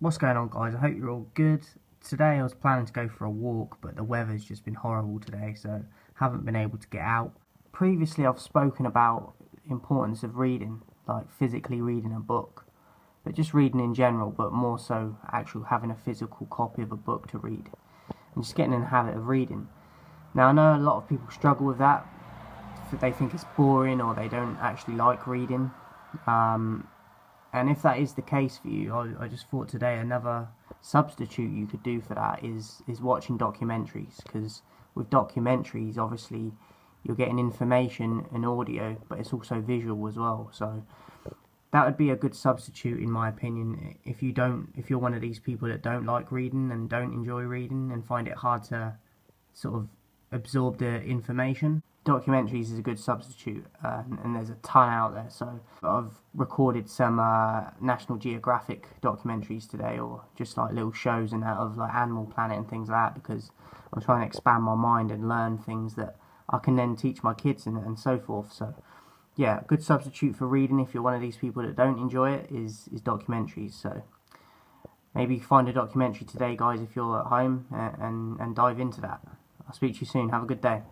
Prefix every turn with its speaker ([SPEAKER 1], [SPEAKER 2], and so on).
[SPEAKER 1] What's going on guys? I hope you're all good. Today I was planning to go for a walk but the weather's just been horrible today so haven't been able to get out. Previously I've spoken about importance of reading, like physically reading a book. But just reading in general, but more so actually having a physical copy of a book to read. And just getting in the habit of reading. Now I know a lot of people struggle with that. They think it's boring or they don't actually like reading. Um, and if that is the case for you, I, I just thought today another substitute you could do for that is is watching documentaries because with documentaries, obviously you're getting information and audio, but it's also visual as well. So that would be a good substitute in my opinion if you don't if you're one of these people that don't like reading and don't enjoy reading and find it hard to sort of absorb the information documentaries is a good substitute, uh, and there's a ton out there. So I've recorded some uh, National Geographic documentaries today, or just like little shows and out of like Animal Planet and things like that, because I'm trying to expand my mind and learn things that I can then teach my kids and, and so forth. So yeah, good substitute for reading if you're one of these people that don't enjoy it is is documentaries. So maybe find a documentary today, guys, if you're at home, and, and, and dive into that. I'll speak to you soon. Have a good day.